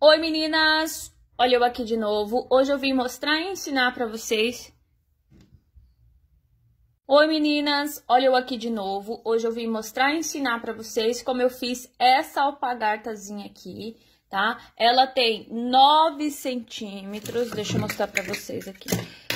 Oi meninas, olha eu aqui de novo. Hoje eu vim mostrar e ensinar para vocês. Oi meninas, olha eu aqui de novo. Hoje eu vim mostrar e ensinar para vocês como eu fiz essa alpagartazinha aqui, tá? Ela tem 9 centímetros, deixa eu mostrar para vocês aqui.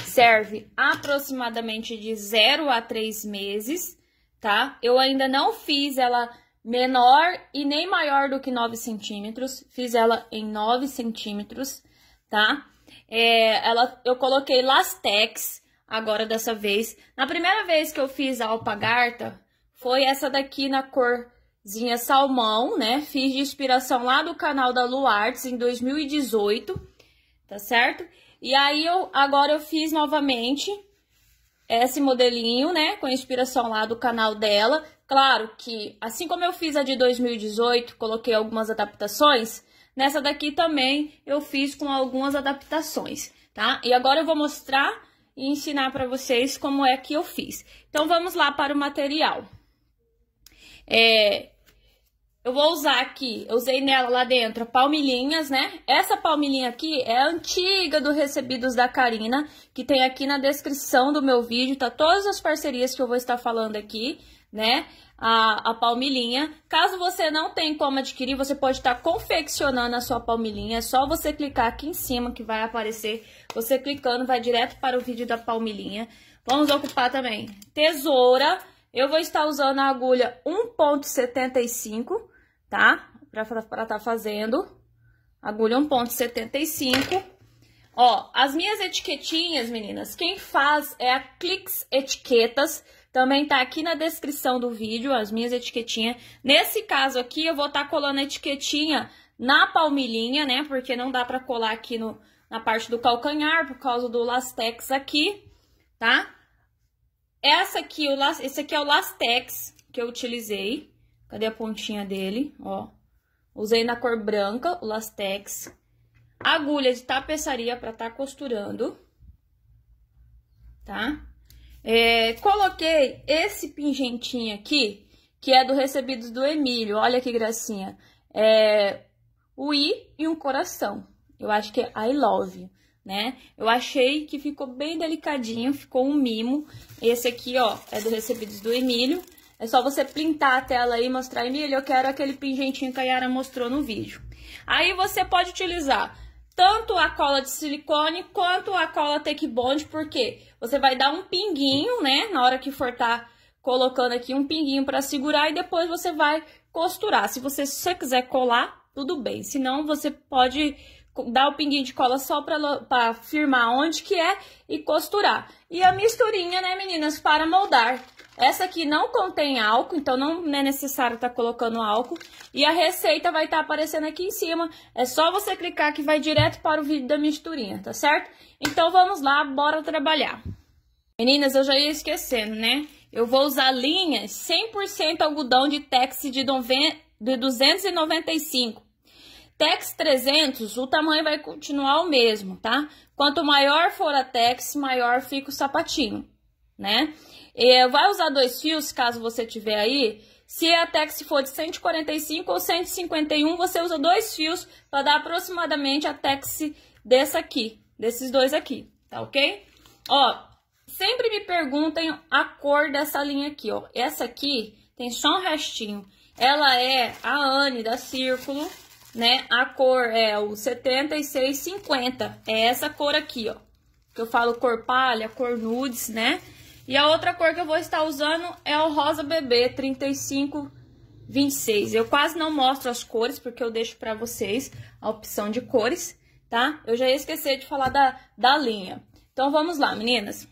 Serve aproximadamente de 0 a 3 meses, tá? Eu ainda não fiz ela menor e nem maior do que 9 centímetros. Fiz ela em 9 centímetros, tá? É, ela, eu coloquei lastex agora dessa vez. Na primeira vez que eu fiz a alpagarta, foi essa daqui na corzinha salmão, né? Fiz de inspiração lá do canal da Luartes em 2018, tá certo? E aí, eu, agora eu fiz novamente esse modelinho, né? Com inspiração lá do canal dela. Claro que, assim como eu fiz a de 2018, coloquei algumas adaptações, nessa daqui também eu fiz com algumas adaptações, tá? E agora eu vou mostrar e ensinar para vocês como é que eu fiz. Então, vamos lá para o material. É, eu vou usar aqui, eu usei nela lá dentro palmilhinhas, né? Essa palmilhinha aqui é antiga do Recebidos da Karina, que tem aqui na descrição do meu vídeo, tá? Todas as parcerias que eu vou estar falando aqui né? A, a palmilhinha. Caso você não tenha como adquirir, você pode estar confeccionando a sua palmilhinha. É só você clicar aqui em cima que vai aparecer. Você clicando, vai direto para o vídeo da palmilhinha. Vamos ocupar também tesoura. Eu vou estar usando a agulha 1.75, tá? Para estar tá fazendo. Agulha 1.75. Ó, as minhas etiquetinhas, meninas, quem faz é a Clix Etiquetas. Também tá aqui na descrição do vídeo as minhas etiquetinhas. Nesse caso aqui, eu vou estar tá colando a etiquetinha na palmilhinha, né? Porque não dá pra colar aqui no, na parte do calcanhar por causa do lastex aqui, tá? Essa aqui, o, esse aqui é o lastex que eu utilizei. Cadê a pontinha dele? Ó. Usei na cor branca, o lastex. Agulha de tapeçaria para estar tá costurando. Tá? É, coloquei esse pingentinho aqui, que é do Recebidos do Emílio. Olha que gracinha. É o I e um coração. Eu acho que é I love né? Eu achei que ficou bem delicadinho, ficou um mimo. Esse aqui, ó, é do Recebidos do Emílio. É só você printar a tela aí e mostrar, Emílio, eu quero aquele pingentinho que a Yara mostrou no vídeo. Aí você pode utilizar tanto a cola de silicone quanto a cola Take Bond, porque você vai dar um pinguinho, né, na hora que for tá colocando aqui um pinguinho para segurar e depois você vai costurar. Se você, se você quiser colar, tudo bem. Se não, você pode dar o pinguinho de cola só para firmar onde que é e costurar. E a misturinha, né, meninas, para moldar. Essa aqui não contém álcool, então não é necessário estar tá colocando álcool. E a receita vai estar tá aparecendo aqui em cima. É só você clicar que vai direto para o vídeo da misturinha, tá certo? Então vamos lá, bora trabalhar. Meninas, eu já ia esquecendo, né? Eu vou usar linhas 100% algodão de Tex de, de 295. Tex 300, o tamanho vai continuar o mesmo, tá? Quanto maior for a Tex, maior fica o sapatinho, né? E vai usar dois fios, caso você tiver aí. Se a Tex for de 145 ou 151, você usa dois fios para dar aproximadamente a Tex dessa aqui, desses dois aqui, tá ok? Ó, sempre me perguntem a cor dessa linha aqui, ó. Essa aqui tem só um restinho. Ela é a Anne da Círculo, né? A cor é o 7650. É essa cor aqui, ó. Que eu falo cor palha, cor nudes, né? E a outra cor que eu vou estar usando é o rosa bebê 3526. Eu quase não mostro as cores porque eu deixo para vocês a opção de cores, tá? Eu já ia esquecer de falar da, da linha. Então vamos lá, meninas.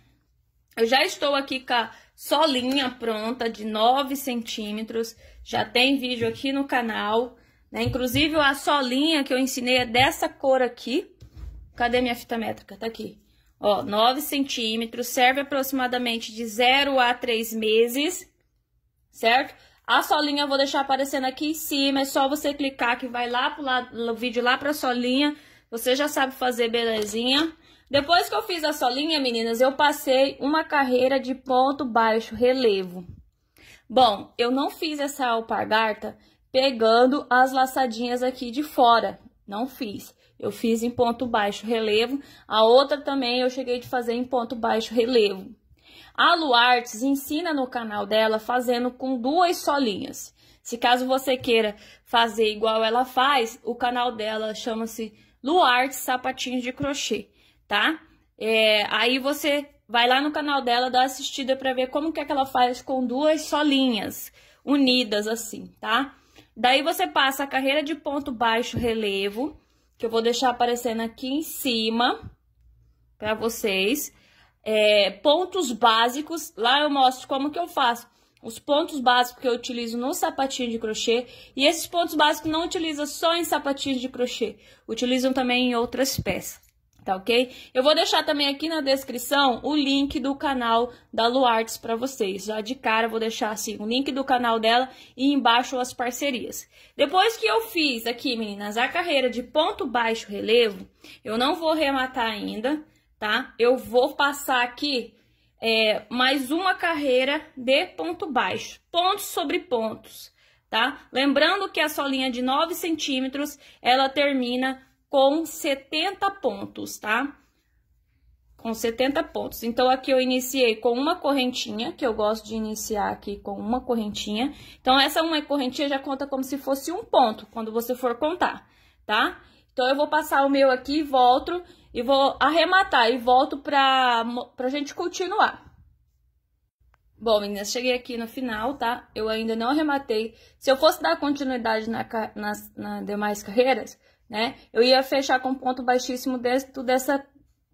Eu já estou aqui com a solinha pronta de 9 centímetros. Já tem vídeo aqui no canal, né? Inclusive a solinha que eu ensinei é dessa cor aqui. Cadê minha fita métrica? Tá aqui. Ó, 9 centímetros, serve aproximadamente de 0 a 3 meses, certo? A solinha eu vou deixar aparecendo aqui em cima, é só você clicar que vai lá pro lado, vídeo lá pra solinha, você já sabe fazer belezinha. Depois que eu fiz a solinha, meninas, eu passei uma carreira de ponto baixo, relevo. Bom, eu não fiz essa alpargata pegando as laçadinhas aqui de fora, Não fiz. Eu fiz em ponto baixo relevo. A outra também eu cheguei de fazer em ponto baixo relevo. A Luartes ensina no canal dela fazendo com duas solinhas. Se caso você queira fazer igual ela faz, o canal dela chama-se Luartes Sapatinhos de Crochê, tá? É, aí você vai lá no canal dela, dá assistida para ver como que, é que ela faz com duas solinhas unidas assim, tá? Daí você passa a carreira de ponto baixo relevo, que eu vou deixar aparecendo aqui em cima para vocês. É, pontos básicos, lá eu mostro como que eu faço os pontos básicos que eu utilizo no sapatinho de crochê. E esses pontos básicos não utilizam só em sapatinhos de crochê, utilizam também em outras peças. Tá ok? Eu vou deixar também aqui na descrição o link do canal da Luartes para vocês. Já de cara vou deixar assim o link do canal dela e embaixo as parcerias. Depois que eu fiz aqui, meninas, a carreira de ponto baixo relevo, eu não vou rematar ainda, tá? Eu vou passar aqui é, mais uma carreira de ponto baixo, pontos sobre pontos, tá? Lembrando que a solinha de 9 centímetros, ela termina com 70 pontos, tá? Com 70 pontos. Então, aqui eu iniciei com uma correntinha, que eu gosto de iniciar aqui com uma correntinha. Então, essa uma correntinha já conta como se fosse um ponto, quando você for contar, tá? Então, eu vou passar o meu aqui volto e vou arrematar e volto pra, pra gente continuar. Bom, meninas, cheguei aqui no final, tá? Eu ainda não arrematei. Se eu fosse dar continuidade na, nas, nas demais carreiras, né? Eu ia fechar com ponto baixíssimo dentro dessa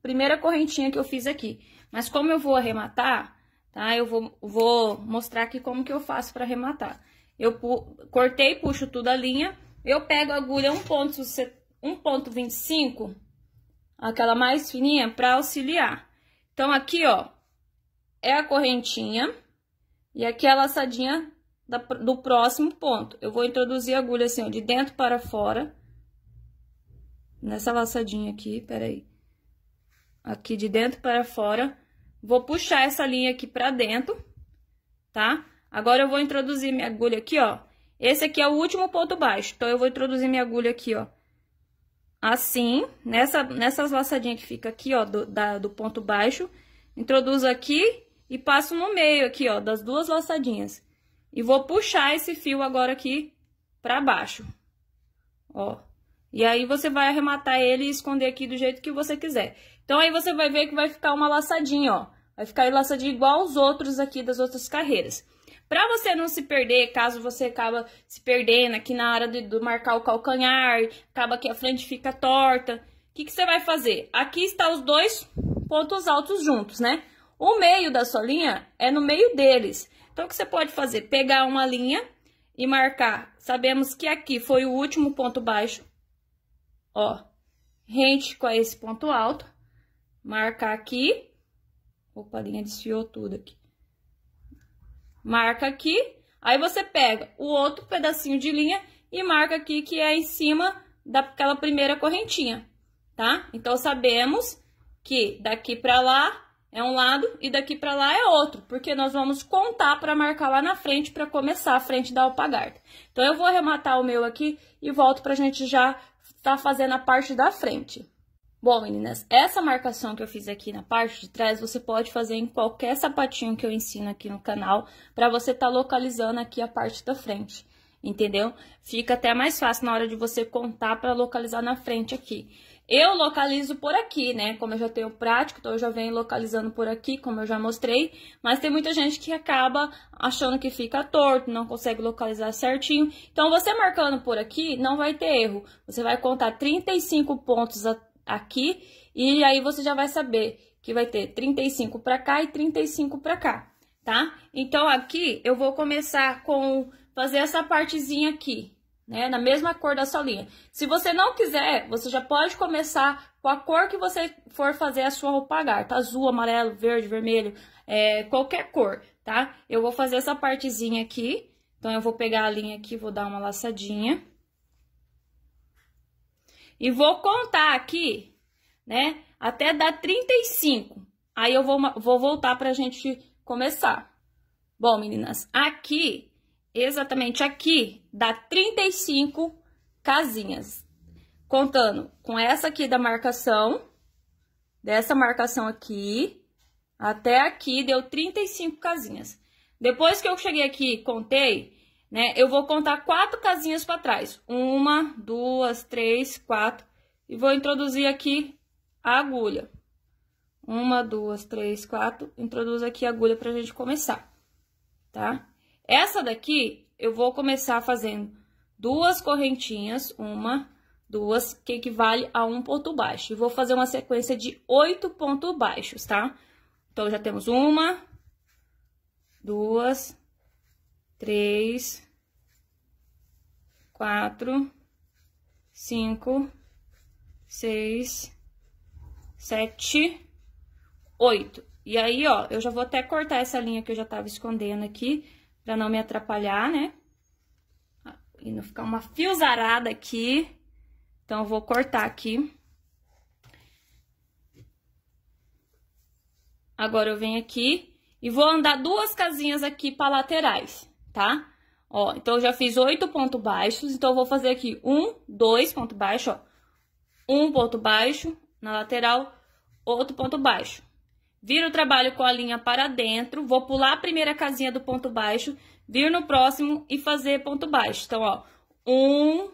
primeira correntinha que eu fiz aqui. Mas como eu vou arrematar, tá? Eu vou, vou mostrar aqui como que eu faço para arrematar. Eu pu cortei, puxo tudo a linha, eu pego a agulha 1.25 aquela mais fininha, para auxiliar. Então, aqui, ó, é a correntinha e aqui é a laçadinha da, do próximo ponto. Eu vou introduzir a agulha assim, ó, de dentro para fora, nessa laçadinha aqui, peraí. Aqui de dentro para fora, vou puxar essa linha aqui para dentro, tá? Agora, eu vou introduzir minha agulha aqui, ó. Esse aqui é o último ponto baixo, então, eu vou introduzir minha agulha aqui, ó assim, nessa, nessas laçadinhas que fica aqui, ó, do, da, do ponto baixo, introduzo aqui e passo no meio aqui, ó, das duas laçadinhas. E vou puxar esse fio agora aqui pra baixo, ó. E aí, você vai arrematar ele e esconder aqui do jeito que você quiser. Então, aí você vai ver que vai ficar uma laçadinha, ó. Vai ficar laçadinha igual os outros aqui das outras carreiras. Para você não se perder, caso você acaba se perdendo aqui na hora de, de marcar o calcanhar, acaba que a frente fica torta, o que, que você vai fazer? Aqui está os dois pontos altos juntos, né? O meio da solinha é no meio deles. Então, o que você pode fazer? Pegar uma linha e marcar. Sabemos que aqui foi o último ponto baixo. Ó, rente com esse ponto alto. Marcar aqui. Opa, a linha desfiou tudo aqui marca aqui, aí você pega o outro pedacinho de linha e marca aqui que é em cima daquela primeira correntinha, tá? Então, sabemos que daqui para lá é um lado e daqui para lá é outro, porque nós vamos contar para marcar lá na frente para começar a frente da alpagarta. Então, eu vou arrematar o meu aqui e volto para a gente já estar tá fazendo a parte da frente. Bom, meninas, essa marcação que eu fiz aqui na parte de trás, você pode fazer em qualquer sapatinho que eu ensino aqui no canal, para você estar tá localizando aqui a parte da frente, entendeu? Fica até mais fácil na hora de você contar para localizar na frente aqui. Eu localizo por aqui, né? Como eu já tenho prático, então eu já venho localizando por aqui, como eu já mostrei. Mas tem muita gente que acaba achando que fica torto, não consegue localizar certinho. Então, você marcando por aqui, não vai ter erro. Você vai contar 35 pontos aqui, e aí você já vai saber que vai ter 35 para cá e 35 para cá, tá? Então, aqui eu vou começar com fazer essa partezinha aqui, né? Na mesma cor da solinha. Se você não quiser, você já pode começar com a cor que você for fazer a sua roupa garta, azul, amarelo, verde, vermelho, é, qualquer cor, tá? Eu vou fazer essa partezinha aqui, então eu vou pegar a linha aqui, vou dar uma laçadinha. E vou contar aqui, né, até dar 35. Aí eu vou, vou voltar pra gente começar. Bom, meninas, aqui, exatamente aqui, dá 35 casinhas. contando com essa aqui da marcação, dessa marcação aqui, até aqui deu 35 casinhas. Depois que eu cheguei aqui, contei, né? Eu vou contar quatro casinhas para trás. Uma, duas, três, quatro. E vou introduzir aqui a agulha. Uma, duas, três, quatro. Introduz aqui a agulha pra gente começar, tá? Essa daqui, eu vou começar fazendo duas correntinhas. Uma, duas, que equivale a um ponto baixo. E vou fazer uma sequência de oito pontos baixos, tá? Então, já temos uma, duas, três, quatro, cinco, seis, sete, oito. E aí, ó, eu já vou até cortar essa linha que eu já tava escondendo aqui, pra não me atrapalhar, né? E não ficar uma fiozarada aqui. Então, eu vou cortar aqui. Agora, eu venho aqui e vou andar duas casinhas aqui para laterais, tá? Ó, então, eu já fiz oito pontos baixos, então, eu vou fazer aqui um, dois pontos baixos, ó. Um ponto baixo na lateral, outro ponto baixo. Viro o trabalho com a linha para dentro, vou pular a primeira casinha do ponto baixo, vir no próximo e fazer ponto baixo. Então, ó, um,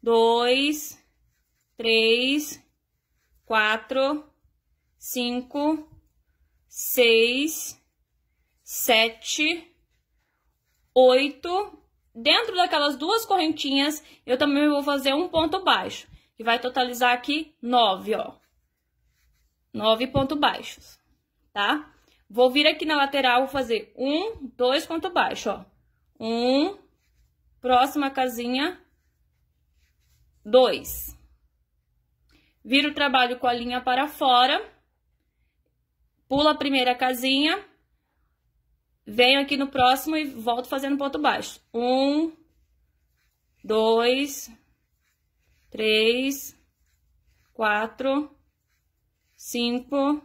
dois, três, quatro, cinco, seis, sete, oito. Dentro daquelas duas correntinhas, eu também vou fazer um ponto baixo, que vai totalizar aqui nove, ó. Nove pontos baixos, tá? Vou vir aqui na lateral, vou fazer um, dois pontos baixos, ó. Um, próxima casinha, dois. Viro o trabalho com a linha para fora Pula a primeira casinha, venho aqui no próximo e volto fazendo ponto baixo. Um, dois, três, quatro, cinco,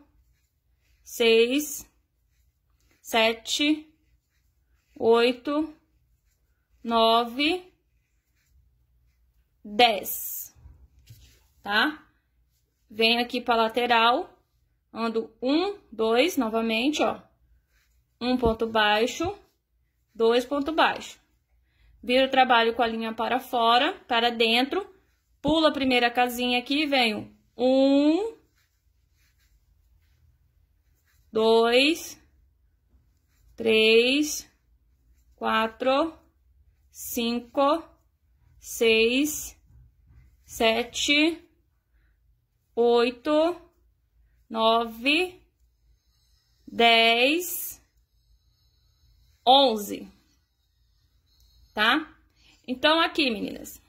seis, sete, oito, nove, dez, tá? Venho aqui para lateral ando um, dois, novamente, ó. Um ponto baixo, dois ponto baixo. Viro o trabalho com a linha para fora, para dentro, pulo a primeira casinha aqui venho um, dois, três, quatro, cinco, seis, sete, oito, nove, dez, onze, tá? Então, aqui, meninas,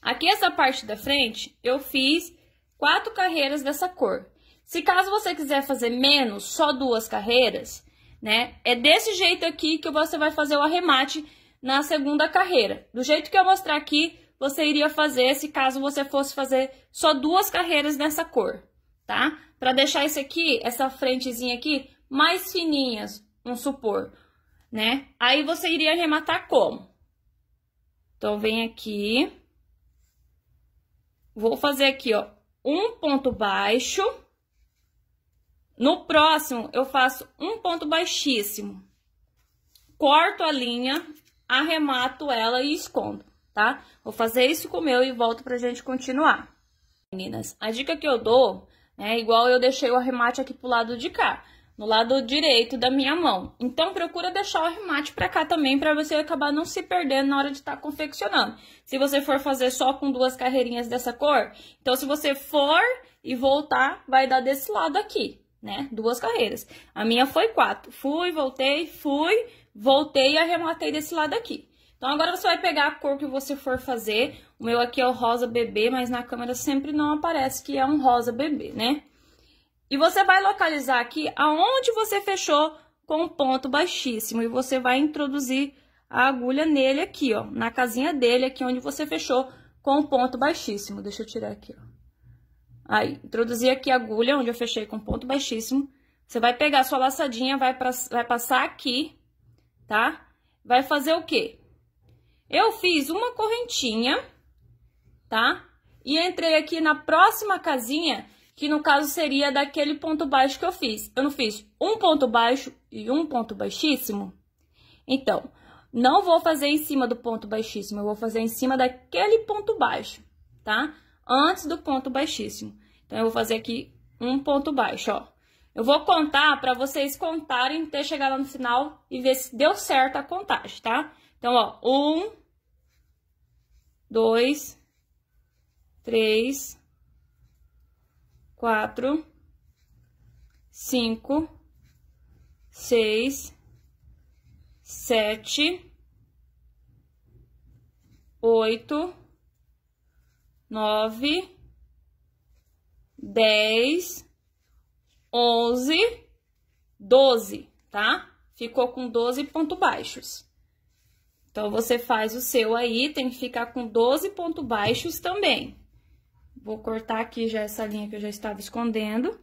aqui essa parte da frente, eu fiz quatro carreiras dessa cor. Se caso você quiser fazer menos, só duas carreiras, né? É desse jeito aqui que você vai fazer o arremate na segunda carreira. Do jeito que eu mostrar aqui, você iria fazer se caso você fosse fazer só duas carreiras nessa cor tá? Para deixar esse aqui, essa frentezinha aqui, mais fininhas, vamos supor, né? Aí você iria arrematar como? Então, vem aqui. Vou fazer aqui, ó, um ponto baixo. No próximo, eu faço um ponto baixíssimo. Corto a linha, arremato ela e escondo, tá? Vou fazer isso com o meu e volto pra gente continuar. Meninas, a dica que eu dou né? Igual eu deixei o arremate aqui pro lado de cá, no lado direito da minha mão. Então, procura deixar o arremate para cá também, para você acabar não se perdendo na hora de estar tá confeccionando. Se você for fazer só com duas carreirinhas dessa cor, então se você for e voltar, vai dar desse lado aqui, né? Duas carreiras. A minha foi quatro. Fui, voltei, fui, voltei e arrematei desse lado aqui. Então, agora você vai pegar a cor que você for fazer. O meu aqui é o rosa bebê, mas na câmera sempre não aparece que é um rosa bebê, né? E você vai localizar aqui aonde você fechou com o ponto baixíssimo. E você vai introduzir a agulha nele aqui, ó. Na casinha dele, aqui onde você fechou com o ponto baixíssimo. Deixa eu tirar aqui, ó. Aí, introduzir aqui a agulha onde eu fechei com ponto baixíssimo. Você vai pegar a sua laçadinha, vai, pra, vai passar aqui, tá? Vai fazer o quê? Eu fiz uma correntinha, tá? E entrei aqui na próxima casinha, que no caso seria daquele ponto baixo que eu fiz. Eu não fiz um ponto baixo e um ponto baixíssimo? Então, não vou fazer em cima do ponto baixíssimo, eu vou fazer em cima daquele ponto baixo, tá? Antes do ponto baixíssimo. Então, eu vou fazer aqui um ponto baixo, ó. Eu vou contar para vocês contarem, até chegar lá no final e ver se deu certo a contagem, tá? Então, ó, um, dois, três, quatro, cinco, seis, sete, oito, nove, dez, onze, doze, tá? Ficou com doze pontos baixos. Então, você faz o seu aí, tem que ficar com 12 pontos baixos também. Vou cortar aqui já essa linha que eu já estava escondendo.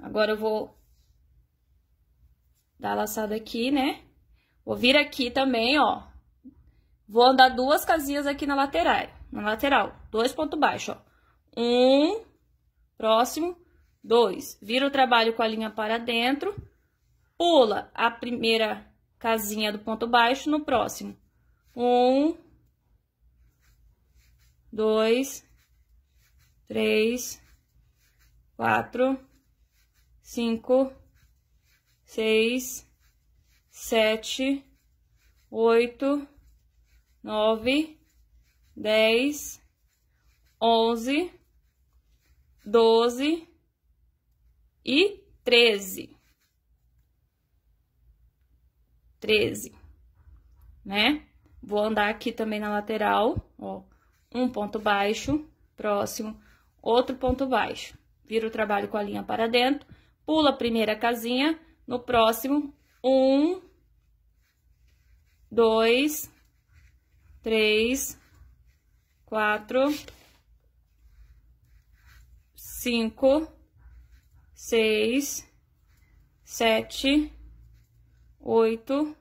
Agora, eu vou dar a laçada aqui, né? Vou vir aqui também, ó. Vou andar duas casinhas aqui na lateral, na lateral. Dois pontos baixos, ó. Um, próximo, dois. Vira o trabalho com a linha para dentro pula a primeira casinha do ponto baixo no próximo. Um, dois, três, quatro, cinco, seis, sete, oito, nove, dez, onze, doze e treze. 13, né? Vou andar aqui também na lateral, ó, um ponto baixo, próximo, outro ponto baixo. Vira o trabalho com a linha para dentro, pula a primeira casinha, no próximo, um, dois, três, quatro, cinco, seis, sete, oito,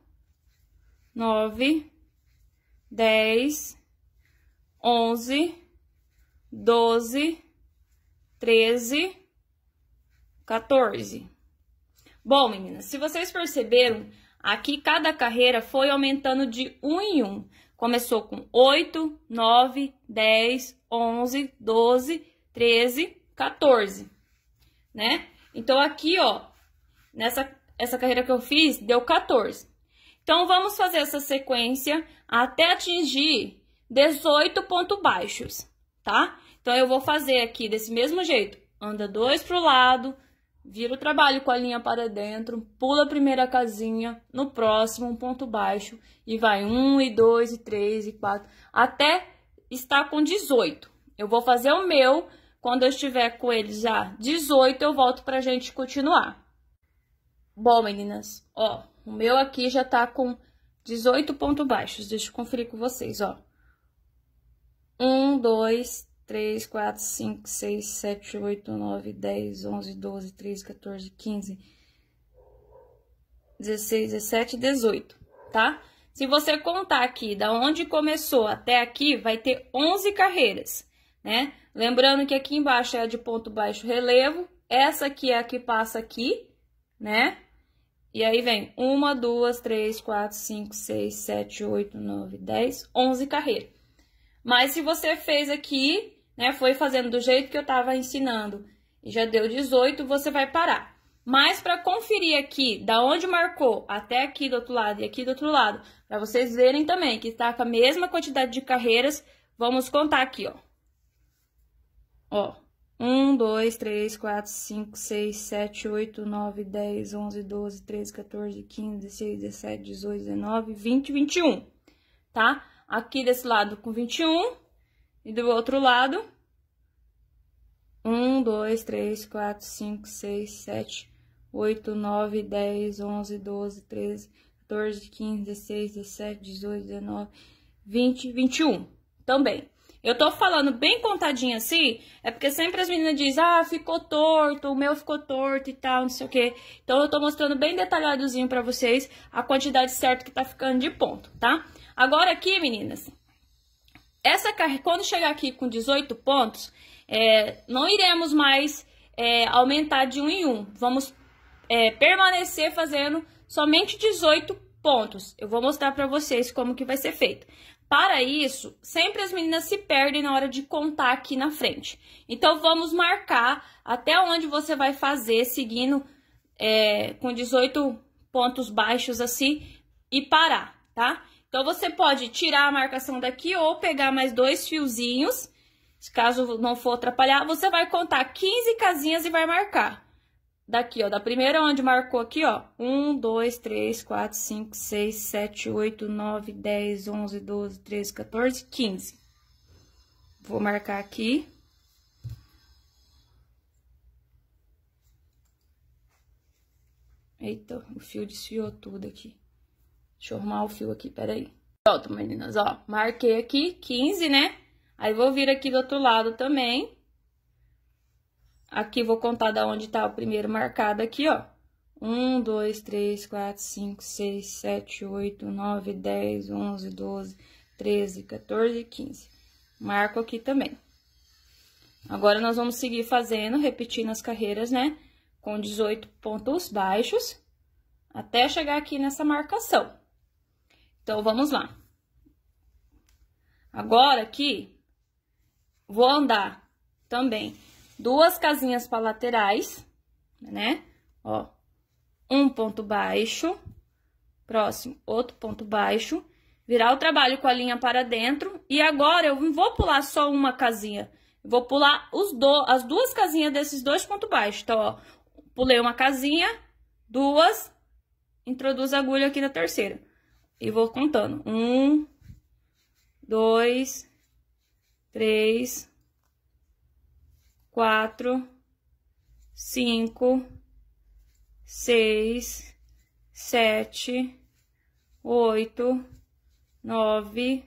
nove, dez, onze, doze, treze, 14. Bom, meninas, se vocês perceberam, aqui cada carreira foi aumentando de um em um. Começou com 8, 9, 10, 11, 12, 13, 14, né? Então, aqui, ó, nessa essa carreira que eu fiz deu 14. Então, vamos fazer essa sequência até atingir 18 pontos baixos, tá? Então, eu vou fazer aqui desse mesmo jeito. Anda dois pro lado, vira o trabalho com a linha para dentro, pula a primeira casinha, no próximo um ponto baixo, e vai um, e dois, e três, e quatro, até estar com 18. Eu vou fazer o meu, quando eu estiver com ele já 18, eu volto pra gente continuar. Bom, meninas, ó, o meu aqui já tá com 18 pontos baixos. Deixa eu conferir com vocês, ó. 1, 2, 3, 4, 5, 6, 7, 8, 9, 10, 11, 12, 13, 14, 15, 16, 17, 18, tá? Se você contar aqui da onde começou até aqui, vai ter 11 carreiras, né? Lembrando que aqui embaixo é a de ponto baixo relevo, essa aqui é a que passa aqui, né? E aí vem uma, duas, três, quatro, cinco, seis, sete, oito, nove, dez, onze carreiras. Mas se você fez aqui, né, foi fazendo do jeito que eu tava ensinando e já deu 18, você vai parar. Mas para conferir aqui, da onde marcou até aqui do outro lado e aqui do outro lado, para vocês verem também que está com a mesma quantidade de carreiras, vamos contar aqui, ó. Ó, 1, 2, 3, 4, 5, 6, 7, 8, 9, 10, 11, 12, 13, 14, 15, 16, 17, 18, 19, 20, 21, tá? Aqui desse lado com 21 e do outro lado 1, 2, 3, 4, 5, 6, 7, 8, 9, 10, 11, 12, 13, 14, 15, 16, 17, 18, 19, 20, 21 também. Eu tô falando bem contadinho assim, é porque sempre as meninas dizem, ah, ficou torto, o meu ficou torto e tal, não sei o quê. Então eu tô mostrando bem detalhadozinho pra vocês a quantidade certa que tá ficando de ponto, tá? Agora aqui, meninas, essa quando chegar aqui com 18 pontos, é, não iremos mais é, aumentar de um em um. Vamos é, permanecer fazendo somente 18 pontos. Eu vou mostrar para vocês como que vai ser feito. Para isso, sempre as meninas se perdem na hora de contar aqui na frente. Então, vamos marcar até onde você vai fazer, seguindo é, com 18 pontos baixos assim, e parar, tá? Então, você pode tirar a marcação daqui ou pegar mais dois fiozinhos, caso não for atrapalhar, você vai contar 15 casinhas e vai marcar daqui, ó, da primeira onde marcou aqui, ó, 1, 2, 3, 4, 5, 6, 7, 8, 9, 10, 11, 12, 13, 14, 15. Vou marcar aqui. Eita, o fio desfiou tudo aqui. Deixa eu arrumar o fio aqui, peraí. Pronto, meninas, ó, marquei aqui 15, né? Aí, vou vir aqui do outro lado também. Aqui vou contar da onde tá o primeiro marcado aqui, ó. 1, 2, 3, 4, 5, 6, 7, 8, 9, 10, 11, 12, 13, 14, 15. Marco aqui também. Agora, nós vamos seguir fazendo, repetindo as carreiras, né? Com 18 pontos baixos, até chegar aqui nessa marcação. Então, vamos lá. Agora, aqui, vou andar também duas casinhas para laterais, né? Ó, um ponto baixo, próximo, outro ponto baixo, virar o trabalho com a linha para dentro. E agora eu não vou pular só uma casinha, vou pular os do, as duas casinhas desses dois pontos baixos. Então, ó, pulei uma casinha, duas, introduz a agulha aqui na terceira. E vou contando. Um, dois, três, quatro, cinco, seis, sete, oito, nove,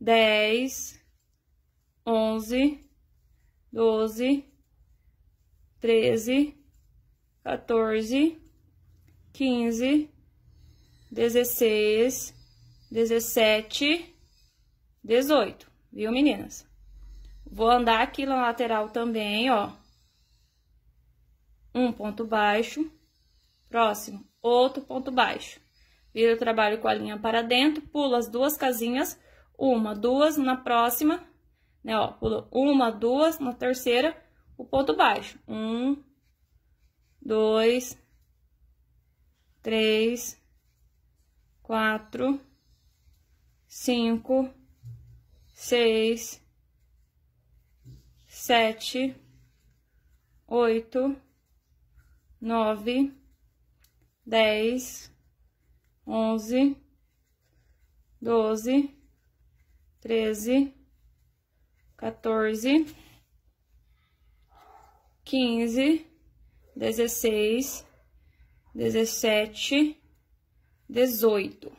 dez, onze, doze, treze, 14, 15, 16, 17, 18. Viu, meninas? Vou andar aqui na lateral também, ó. Um ponto baixo. Próximo, outro ponto baixo. Vira o trabalho com a linha para dentro, pula as duas casinhas, uma, duas, na próxima, né, ó, pula uma, duas, na terceira, o ponto baixo. Um, dois, três, quatro, cinco, seis, sete, oito, nove, dez, onze, doze, treze, 14, 15, 16, 17, 18,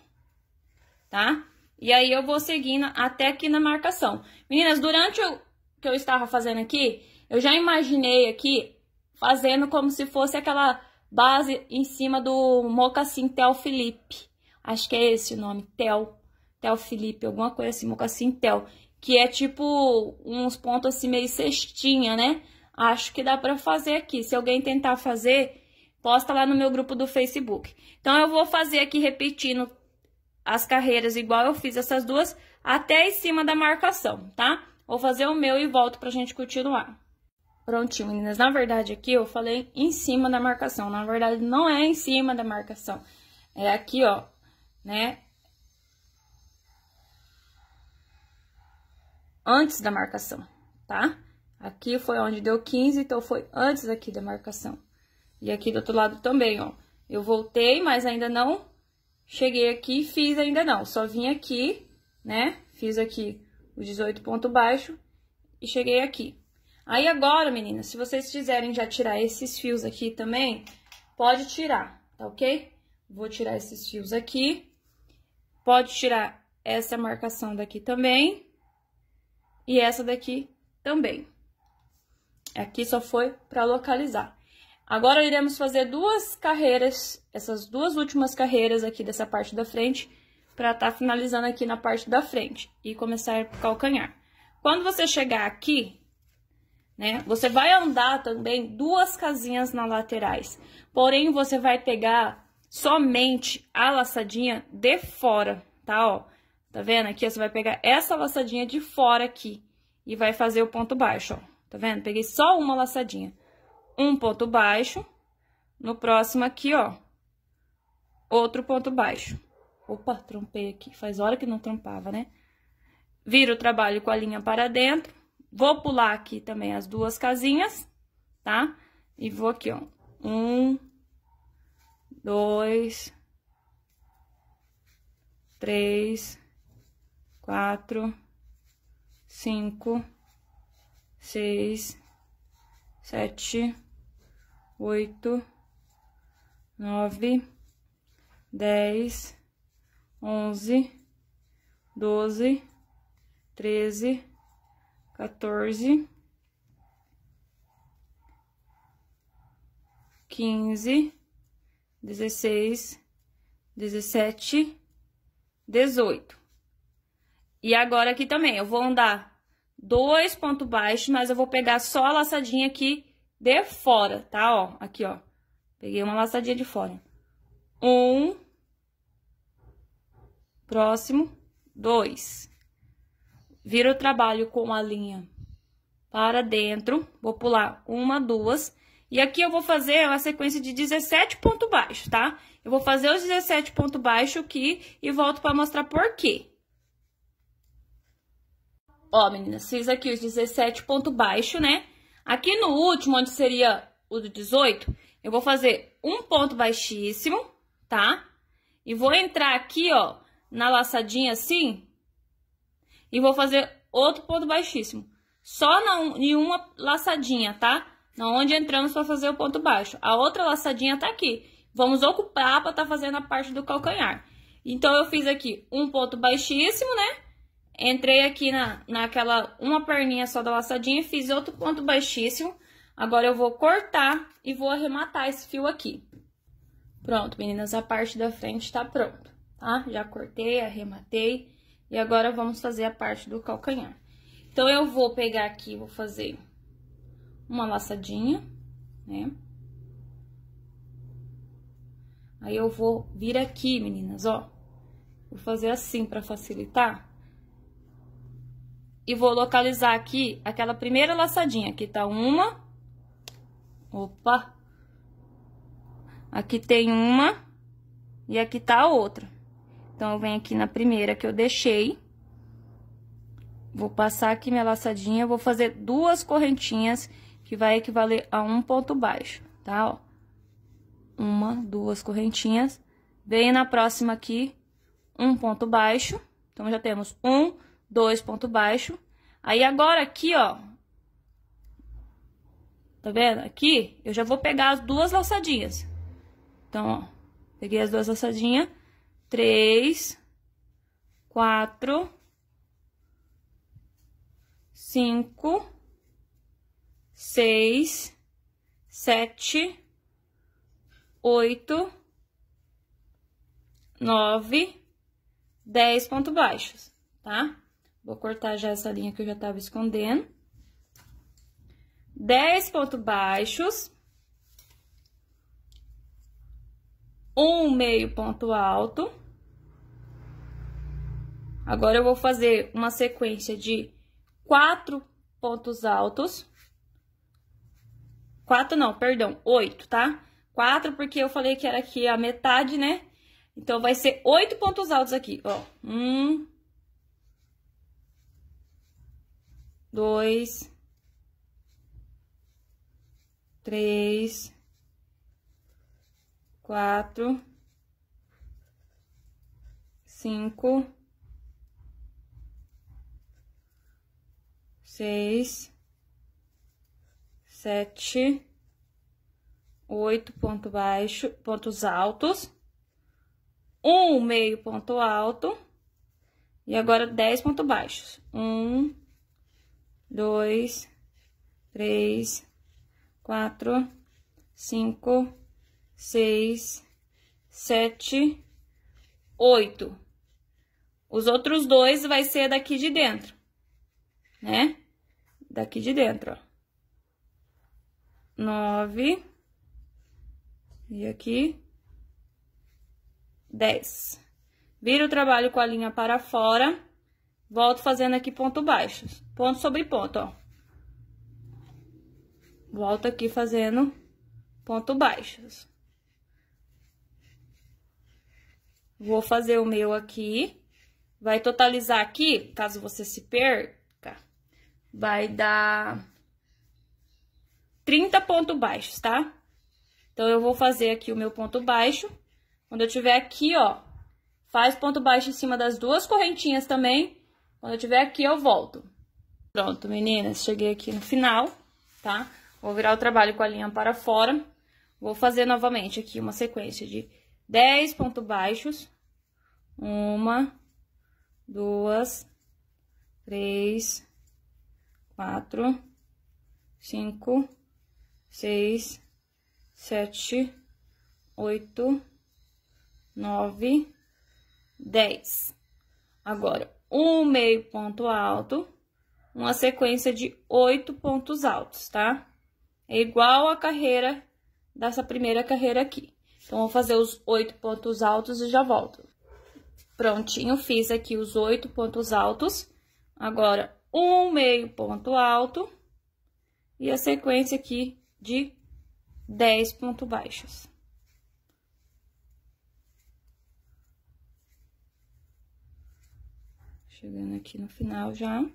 tá? E aí, eu vou seguindo até aqui na marcação. Meninas, durante o que eu estava fazendo aqui, eu já imaginei aqui fazendo como se fosse aquela base em cima do mocassim Tel Felipe. Acho que é esse o nome, Tel. Tel Felipe, alguma coisa assim, mocassim Tel. Que é tipo uns pontos assim meio cestinha, né? Acho que dá pra fazer aqui. Se alguém tentar fazer, posta lá no meu grupo do Facebook. Então, eu vou fazer aqui repetindo as carreiras igual eu fiz essas duas até em cima da marcação, tá? Vou fazer o meu e volto pra gente continuar. Prontinho, meninas. Na verdade, aqui eu falei em cima da marcação. Na verdade, não é em cima da marcação. É aqui, ó, né? Antes da marcação, tá? Aqui foi onde deu 15, então foi antes aqui da marcação. E aqui do outro lado também, ó. Eu voltei, mas ainda não cheguei aqui e fiz ainda não. Só vim aqui, né? Fiz aqui o 18 ponto baixo e cheguei aqui. Aí agora, meninas, se vocês quiserem já tirar esses fios aqui também, pode tirar, tá ok? Vou tirar esses fios aqui. Pode tirar essa marcação daqui também. e essa daqui também. Aqui só foi para localizar. Agora iremos fazer duas carreiras, essas duas últimas carreiras aqui dessa parte da frente, para estar tá finalizando aqui na parte da frente e começar o calcanhar. Quando você chegar aqui, né, você vai andar também duas casinhas nas laterais, porém você vai pegar somente a laçadinha de fora, tá, ó. Tá vendo? Aqui você vai pegar essa laçadinha de fora aqui e vai fazer o ponto baixo, ó. Tá vendo? Peguei só uma laçadinha. Um ponto baixo. No próximo aqui, ó, outro ponto baixo. Opa, trompei aqui. Faz hora que não trampava, né? Viro o trabalho com a linha para dentro. Vou pular aqui também as duas casinhas, tá? E vou aqui, ó. Um, dois, três, quatro, cinco, seis, sete, oito, nove, dez, onze, doze, treze, 14, 15, 16, 17, 18. E agora aqui também, eu vou andar dois pontos baixos, mas eu vou pegar só a laçadinha aqui de fora, tá? Ó, aqui, ó. Peguei uma laçadinha de fora. Um. Próximo. Dois. Vira o trabalho com a linha para dentro. Vou pular uma, duas. E aqui eu vou fazer uma sequência de 17 pontos baixos, tá? Eu vou fazer os 17 pontos baixos aqui e volto para mostrar por quê. Ó, meninas, fiz aqui os 17 pontos baixos, né? Aqui no último, onde seria o do 18, eu vou fazer um ponto baixíssimo, tá? E vou entrar aqui, ó, na laçadinha assim, e vou fazer outro ponto baixíssimo. Só na, em uma laçadinha, tá? Na onde entramos para fazer o ponto baixo. A outra laçadinha tá aqui. Vamos ocupar para tá fazendo a parte do calcanhar. Então, eu fiz aqui um ponto baixíssimo, né? Entrei aqui na, naquela uma perninha só da laçadinha fiz outro ponto baixíssimo. Agora, eu vou cortar e vou arrematar esse fio aqui. Pronto, meninas, a parte da frente tá pronta, tá? Já cortei, arrematei. E agora, vamos fazer a parte do calcanhar. Então, eu vou pegar aqui, vou fazer uma laçadinha, né? Aí, eu vou vir aqui, meninas, ó. Vou fazer assim pra facilitar. E vou localizar aqui aquela primeira laçadinha. Aqui tá uma. Opa! Aqui tem uma. E aqui tá a outra. Então, eu venho aqui na primeira que eu deixei. Vou passar aqui minha laçadinha, vou fazer duas correntinhas, que vai equivaler a um ponto baixo, tá? Ó. Uma, duas correntinhas. Venho na próxima aqui, um ponto baixo. Então, já temos um, dois ponto baixo. Aí, agora aqui, ó. Tá vendo? Aqui, eu já vou pegar as duas laçadinhas. Então, ó, peguei as duas laçadinhas três, quatro, cinco, seis, sete, oito, nove, dez pontos baixos, tá? Vou cortar já essa linha que eu já tava escondendo. Dez pontos baixos. Um meio ponto alto. Agora, eu vou fazer uma sequência de quatro pontos altos. Quatro não, perdão, oito, tá? Quatro porque eu falei que era aqui a metade, né? Então, vai ser oito pontos altos aqui, ó. Um. Dois. Três. Quatro. Cinco. seis, sete, oito ponto baixo, pontos altos, um meio ponto alto e agora dez pontos baixos. Um, dois, três, quatro, cinco, seis, sete, oito. Os outros dois vai ser daqui de dentro, né? Daqui de dentro, ó. Nove. E aqui, dez. Vira o trabalho com a linha para fora. Volto fazendo aqui ponto baixo. Ponto sobre ponto, ó. Volto aqui fazendo ponto baixos. Vou fazer o meu aqui. Vai totalizar aqui, caso você se perca, vai dar 30 pontos baixos, tá? Então, eu vou fazer aqui o meu ponto baixo. Quando eu tiver aqui, ó, faz ponto baixo em cima das duas correntinhas também. Quando eu tiver aqui, eu volto. Pronto, meninas, cheguei aqui no final, tá? Vou virar o trabalho com a linha para fora. Vou fazer novamente aqui uma sequência de 10 pontos baixos. Uma, duas, três, quatro, cinco, seis, sete, oito, nove, dez. Agora, um meio ponto alto, uma sequência de oito pontos altos, tá? É igual a carreira dessa primeira carreira aqui. Então, vou fazer os oito pontos altos e já volto. Prontinho, fiz aqui os oito pontos altos. Agora, um meio ponto alto e a sequência aqui de dez pontos baixos. Chegando aqui no final já.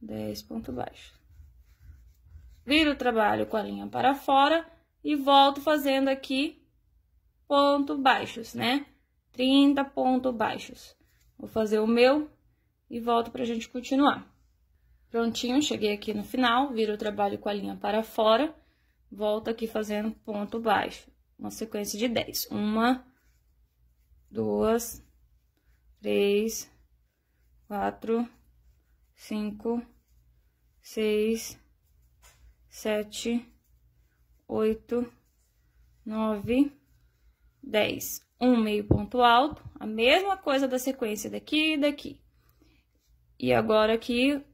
dez pontos baixos. Viro o trabalho com a linha para fora e volto fazendo aqui pontos baixos, né? 30 pontos baixos. Vou fazer o meu e volto pra gente continuar. Prontinho, cheguei aqui no final, viro o trabalho com a linha para fora, volto aqui fazendo ponto baixo. Uma sequência de 10. Uma, duas, três, quatro, cinco, seis, sete, oito, nove, dez. Um meio ponto alto, a mesma coisa da sequência daqui e daqui. E agora aqui,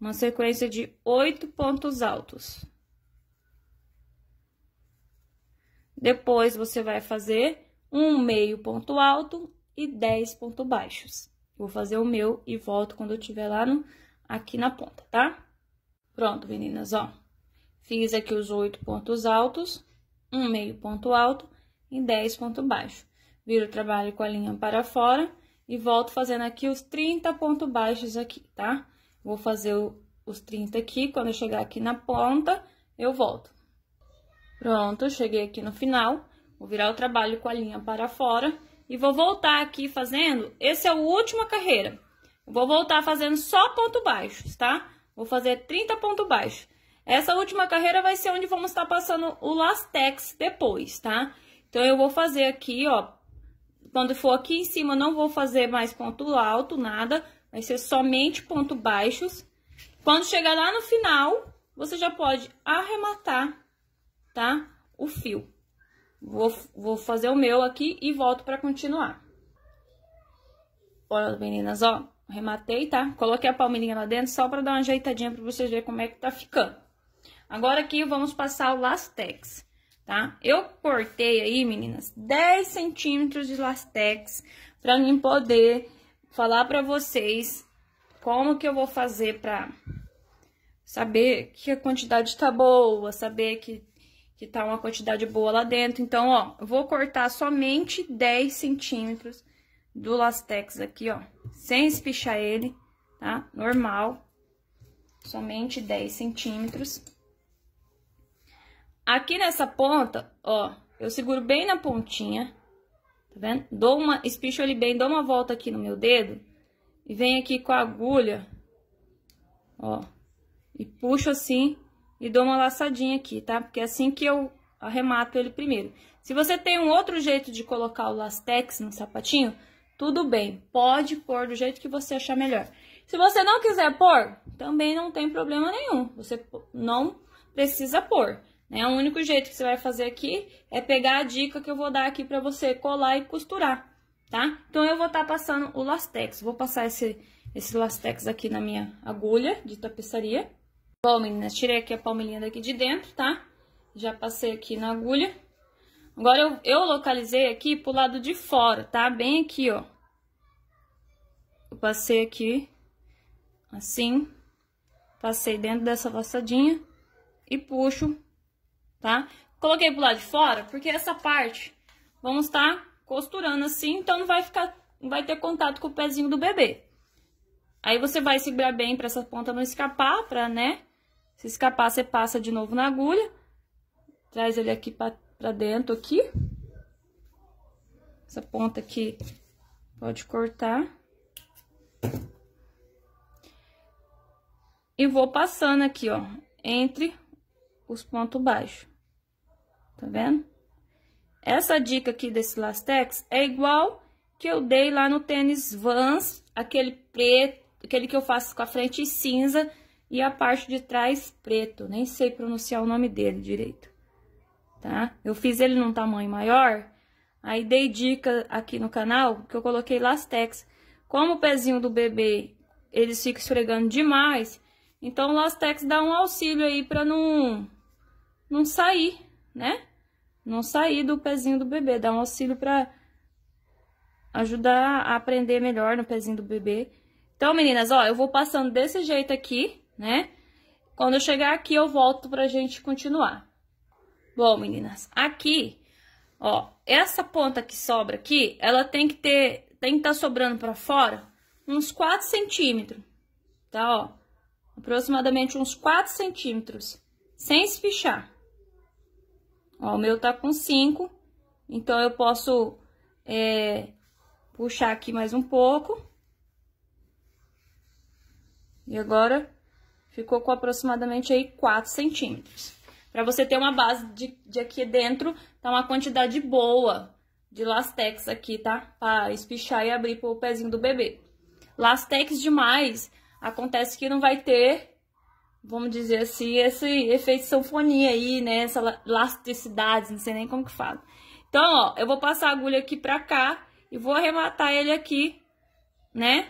uma sequência de oito pontos altos. Depois, você vai fazer um meio ponto alto e dez pontos baixos. Vou fazer o meu e volto quando eu estiver lá no, aqui na ponta, tá? Pronto, meninas, ó. Fiz aqui os oito pontos altos, um meio ponto alto e dez pontos baixos. Viro o trabalho com a linha para fora e volto fazendo aqui os 30 pontos baixos aqui, tá? Vou fazer o, os 30 aqui, quando eu chegar aqui na ponta, eu volto. Pronto, cheguei aqui no final, vou virar o trabalho com a linha para fora e vou voltar aqui fazendo, esse é o última carreira. vou voltar fazendo só ponto baixos, tá? Vou fazer 30 pontos baixos. Essa última carreira vai ser onde vamos estar passando o lastex depois, tá? Então, eu vou fazer aqui, ó, quando for aqui em cima, não vou fazer mais ponto alto, nada, vai ser somente ponto baixos. Quando chegar lá no final, você já pode arrematar, tá? O fio. Vou, vou fazer o meu aqui e volto para continuar. Olha, meninas, ó, arrematei, tá? Coloquei a palmeirinha lá dentro só para dar uma ajeitadinha para vocês verem como é que tá ficando. Agora aqui vamos passar o lastex, tá? Eu cortei aí, meninas, 10 centímetros de lastex para mim poder falar para vocês como que eu vou fazer para saber que a quantidade tá boa, saber que que tá uma quantidade boa lá dentro. Então, ó, vou cortar somente 10 centímetros do lastex aqui, ó, sem espichar ele, tá? Normal, somente 10 centímetros. Aqui nessa ponta, ó, eu seguro bem na pontinha, tá vendo? Dou uma, espicho ele bem, dou uma volta aqui no meu dedo e venho aqui com a agulha, ó, e puxo assim e dou uma laçadinha aqui, tá? Porque é assim que eu arremato ele primeiro. Se você tem um outro jeito de colocar o lastex no sapatinho, tudo bem. Pode pôr do jeito que você achar melhor. Se você não quiser pôr, também não tem problema nenhum. Você não precisa pôr. Né? O único jeito que você vai fazer aqui é pegar a dica que eu vou dar aqui para você colar e costurar, tá? Então, eu vou estar tá passando o Lastex. Vou passar esse, esse Lastex aqui na minha agulha de tapeçaria. Bom, meninas, tirei aqui a palmilhinha daqui de dentro, tá? Já passei aqui na agulha. Agora, eu, eu localizei aqui pro lado de fora, tá? Bem aqui, ó. Eu passei aqui, assim. Passei dentro dessa laçadinha e puxo, tá? Coloquei pro lado de fora, porque essa parte vamos estar tá costurando assim, então não vai ficar, não vai ter contato com o pezinho do bebê. Aí você vai segurar bem para essa ponta não escapar, pra, né? Se escapar, você passa de novo na agulha. Traz ele aqui pra pra dentro aqui. Essa ponta aqui pode cortar. E vou passando aqui, ó, entre os pontos baixos. Tá vendo? Essa dica aqui desse Lastex é igual que eu dei lá no tênis Vans, aquele preto, aquele que eu faço com a frente cinza e a parte de trás preto. Nem sei pronunciar o nome dele direito tá? Eu fiz ele num tamanho maior, aí dei dica aqui no canal que eu coloquei Lastex. Como o pezinho do bebê, eles ficam esfregando demais, então o Lastex dá um auxílio aí pra não, não sair, né? Não sair do pezinho do bebê, dá um auxílio pra ajudar a aprender melhor no pezinho do bebê. Então, meninas, ó, eu vou passando desse jeito aqui, né? Quando eu chegar aqui, eu volto pra gente continuar. Bom, meninas, aqui, ó, essa ponta que sobra aqui, ela tem que ter, tem que estar tá sobrando para fora uns 4 centímetros, tá, ó? Aproximadamente uns 4 centímetros, sem espichar. Ó, o meu tá com 5, então eu posso é, puxar aqui mais um pouco. E agora, ficou com aproximadamente aí 4 centímetros. Para você ter uma base de, de aqui dentro, tá uma quantidade boa de lastex aqui, tá? Para espichar e abrir pro pezinho do bebê. Lastex demais, acontece que não vai ter, vamos dizer assim, esse efeito sanfonia aí, né? Essa elasticidade, não sei nem como que fala. Então, ó, eu vou passar a agulha aqui pra cá e vou arrematar ele aqui, né?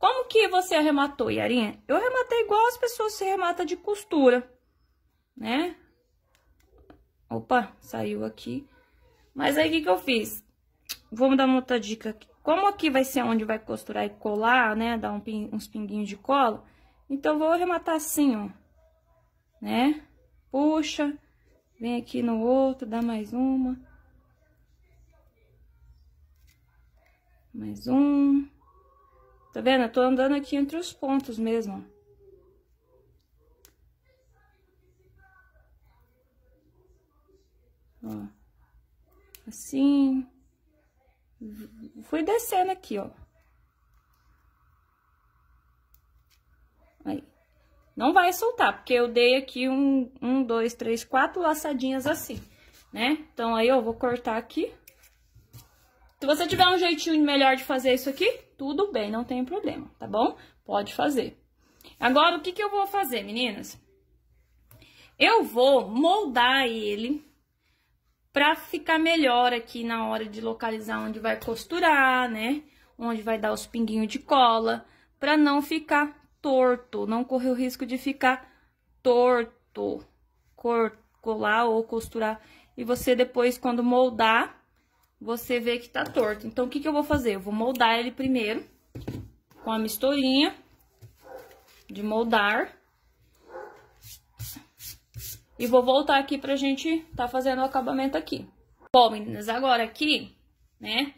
Como que você arrematou, Yarinha? Eu arrematei igual as pessoas se arrematam de costura, né? Opa, saiu aqui. Mas aí, o que que eu fiz? Vamos dar uma outra dica aqui. Como aqui vai ser onde vai costurar e colar, né? Dar um, uns pinguinhos de cola. Então, vou arrematar assim, ó. Né? Puxa. Vem aqui no outro, dá mais uma. Mais um. Tá vendo? Eu tô andando aqui entre os pontos mesmo, ó. Assim. Fui descendo aqui, ó. Aí. Não vai soltar, porque eu dei aqui um, um, dois, três, quatro laçadinhas assim, né? Então, aí eu vou cortar aqui. Se você tiver um jeitinho melhor de fazer isso aqui, tudo bem, não tem problema, tá bom? Pode fazer. Agora, o que que eu vou fazer, meninas? Eu vou moldar ele para ficar melhor aqui na hora de localizar onde vai costurar, né? Onde vai dar os pinguinhos de cola, para não ficar torto, não correr o risco de ficar torto, cor, colar ou costurar. E você depois, quando moldar, você vê que tá torto. Então, o que que eu vou fazer? Eu vou moldar ele primeiro com a misturinha de moldar. E vou voltar aqui pra gente tá fazendo o acabamento aqui. Bom, meninas, agora aqui, né,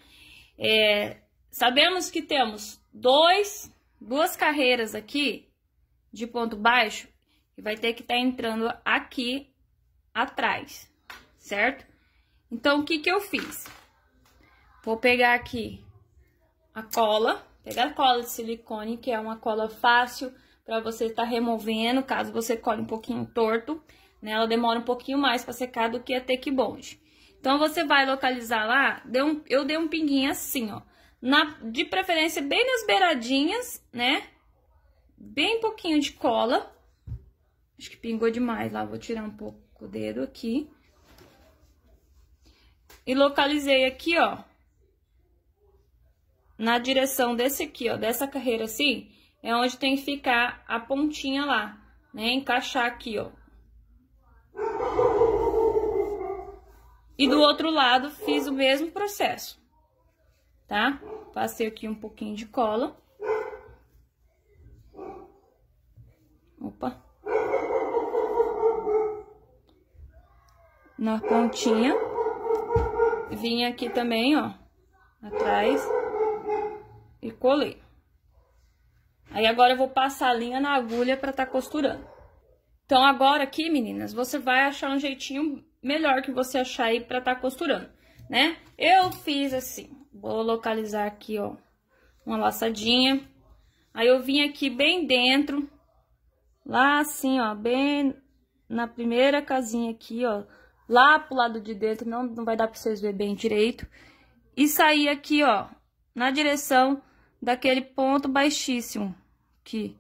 é, sabemos que temos dois, duas carreiras aqui de ponto baixo e vai ter que estar tá entrando aqui atrás, certo? Então, o que que eu fiz? Vou pegar aqui a cola, pegar a cola de silicone, que é uma cola fácil para você estar tá removendo, caso você cole um pouquinho torto né? Ela demora um pouquinho mais para secar do que a Take Bond. Então, você vai localizar lá, deu um, eu dei um pinguinho assim, ó, na, de preferência bem nas beiradinhas, né? Bem pouquinho de cola. Acho que pingou demais lá, vou tirar um pouco o dedo aqui. E localizei aqui, ó. Na direção desse aqui, ó, dessa carreira assim, é onde tem que ficar a pontinha lá, né? Encaixar aqui, ó. E do outro lado, fiz o mesmo processo, tá? Passei aqui um pouquinho de cola. Opa. Na pontinha. Vim aqui também, ó, atrás. E colei. Aí agora eu vou passar a linha na agulha pra tá costurando. Então agora aqui, meninas, você vai achar um jeitinho melhor que você achar aí pra tá costurando, né? Eu fiz assim, vou localizar aqui, ó, uma laçadinha. Aí eu vim aqui bem dentro, lá assim, ó, bem na primeira casinha aqui, ó, lá pro lado de dentro, não, não vai dar pra vocês verem bem direito. E sair aqui, ó, na direção daquele ponto baixíssimo, aqui,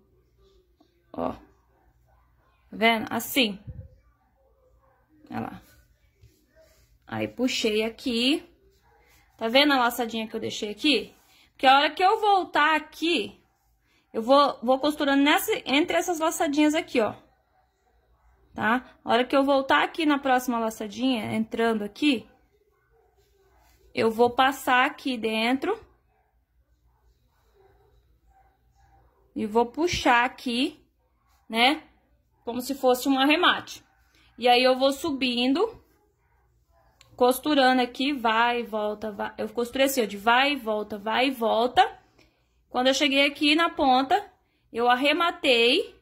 ó. Tá vendo? Assim. Olha lá. Aí, puxei aqui. Tá vendo a laçadinha que eu deixei aqui? Porque a hora que eu voltar aqui, eu vou, vou costurando nessa, entre essas laçadinhas aqui, ó. Tá? A hora que eu voltar aqui na próxima laçadinha, entrando aqui, eu vou passar aqui dentro. E vou puxar aqui, né? como se fosse um arremate. E aí eu vou subindo, costurando aqui, vai e volta, vai. Eu costurei assim, ó, de vai e volta, vai e volta. Quando eu cheguei aqui na ponta, eu arrematei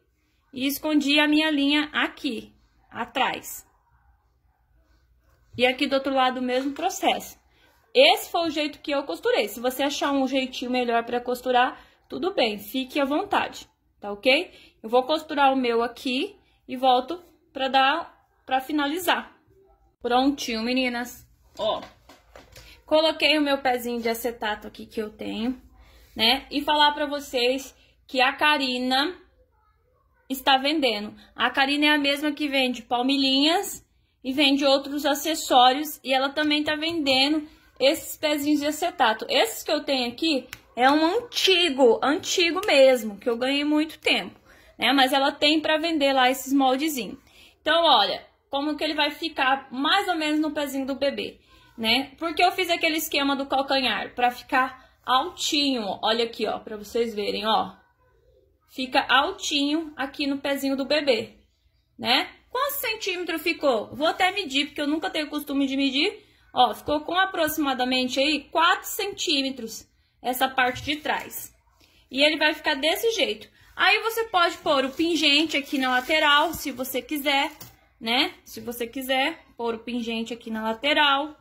e escondi a minha linha aqui, atrás. E aqui do outro lado o mesmo processo. Esse foi o jeito que eu costurei. Se você achar um jeitinho melhor para costurar, tudo bem, fique à vontade, tá ok? Eu vou costurar o meu aqui e volto pra dar, pra finalizar. Prontinho, meninas. Ó, coloquei o meu pezinho de acetato aqui que eu tenho, né? E falar pra vocês que a Karina está vendendo. A Karina é a mesma que vende palmilhinhas e vende outros acessórios. E ela também tá vendendo esses pezinhos de acetato. Esses que eu tenho aqui é um antigo, antigo mesmo, que eu ganhei muito tempo né? Mas ela tem para vender lá esses moldezinhos. Então, olha, como que ele vai ficar mais ou menos no pezinho do bebê, né? Porque eu fiz aquele esquema do calcanhar para ficar altinho, olha aqui, ó, para vocês verem, ó. Fica altinho aqui no pezinho do bebê, né? Quantos centímetros ficou? Vou até medir, porque eu nunca tenho costume de medir. Ó, ficou com aproximadamente aí 4 centímetros essa parte de trás. E ele vai ficar desse jeito. Aí você pode pôr o pingente aqui na lateral, se você quiser, né? Se você quiser, pôr o pingente aqui na lateral.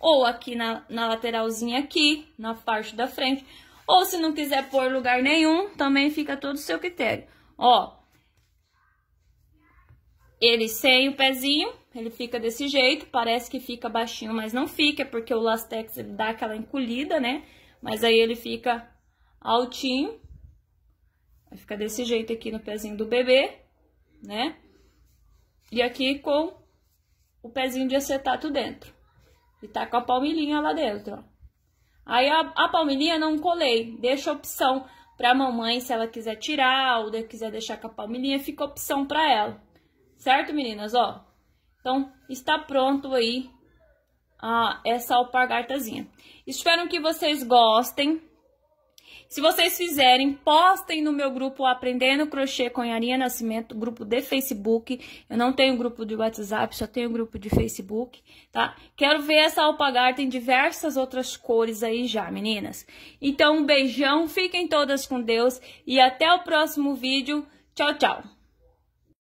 Ou aqui na, na lateralzinha aqui, na parte da frente. Ou se não quiser pôr lugar nenhum, também fica todo o seu critério. Ó, ele sem o pezinho, ele fica desse jeito, parece que fica baixinho, mas não fica, porque o lastex ele dá aquela encolhida, né? Mas aí ele fica altinho. Vai ficar desse jeito aqui no pezinho do bebê, né? E aqui com o pezinho de acetato dentro. E tá com a palmilhinha lá dentro, ó. Aí a, a palmilhinha não colei, deixa opção pra mamãe se ela quiser tirar ou quiser deixar com a palmilhinha, fica opção pra ela. Certo, meninas? Ó, então está pronto aí a, essa alpargatazinha. Espero que vocês gostem. Se vocês fizerem, postem no meu grupo Aprendendo Crochê com Yarinha Nascimento, grupo de Facebook. Eu não tenho grupo de WhatsApp, só tenho grupo de Facebook, tá? Quero ver essa alpagarta em diversas outras cores aí já, meninas. Então, um beijão, fiquem todas com Deus e até o próximo vídeo. Tchau, tchau!